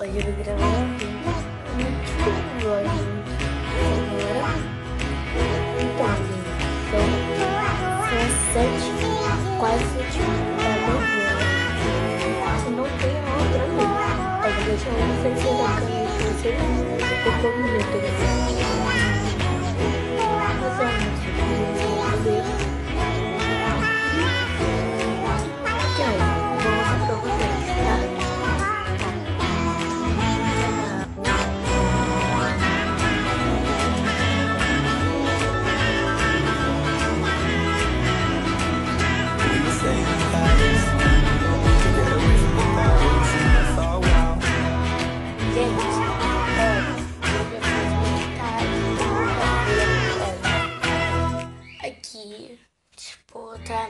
Hoje eu vou gravar um vídeo muito agora. Então, são, sete, quase sete da manhã. Não tem aula pra mim. Eu vou deixar uma frente da câmera pra. Eu tô com medo.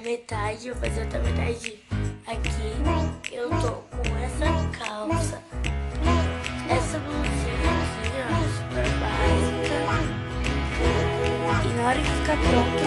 Metade, vou fazer outra metade aqui. Eu tô com essa calça, essa blusinha aqui, ó, super básica. E na hora que ficar pronto,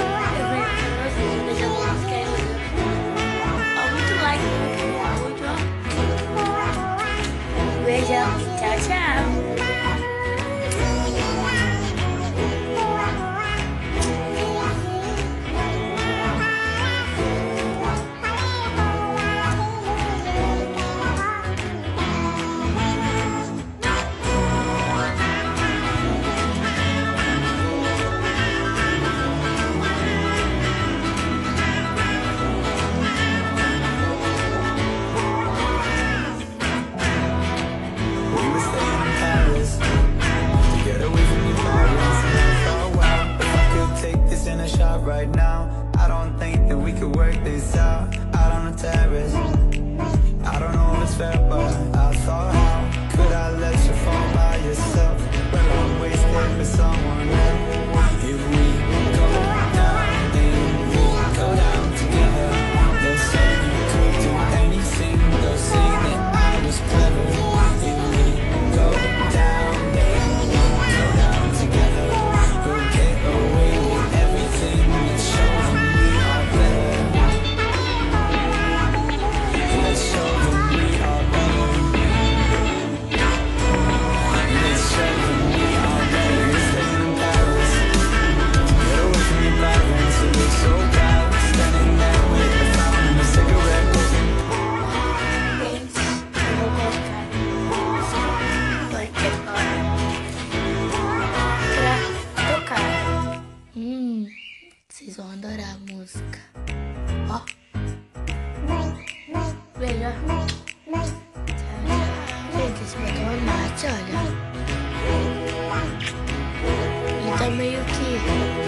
up right now. I don't think that we could work this out. Out on the terrace. I don't know if it's fair but I saw Vocês vão adorar a música. Ó. Veja. Gente, esse botão é mate, olha. Ele tá meio que...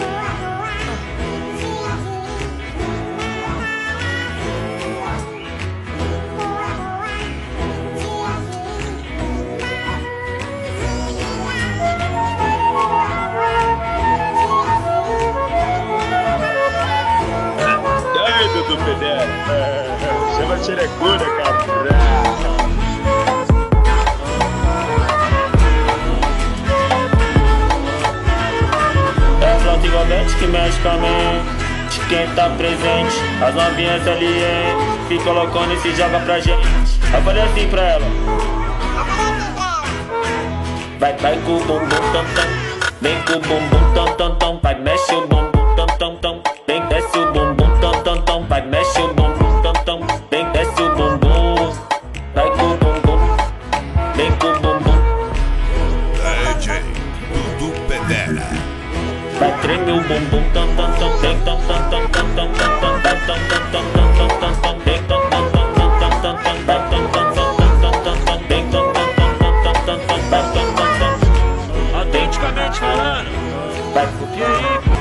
do Pedera. Chama xerecura, cara. É flauta envolvente que mexe com a mente. Quem tá presente, as novinhas ali, hein? Fica colocando e se joga pra gente. Eu falei assim pra ela. Vai, vai com o bumbum tam tam Vem com o bumbum tam tam tam Vai, mexe o bumbum back to you.